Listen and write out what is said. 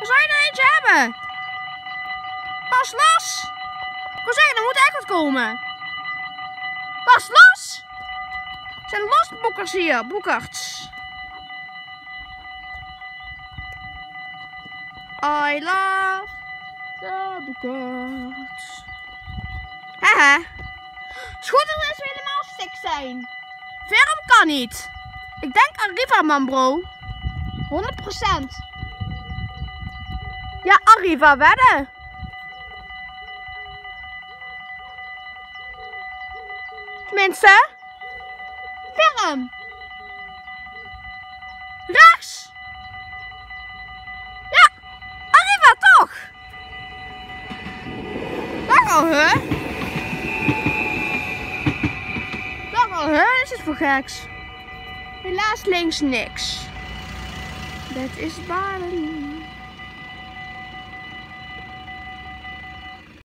Dan zou je er eentje hebben. Pas los. Zeggen, er moet echt wat komen. Pas los. Er zijn losboekers hier, boekarts. I love the boekarts. Haha. Scooter is helemaal stik zijn. Verum kan niet. Ik denk Arriva man bro. 100%. Ja, Arriva wedden. Tenminste. Verum. Rechts. Ja, Arriva toch. Dag al, hè? Dag al, hè? Is het voor geks? Helaas links niks. Dat is balen.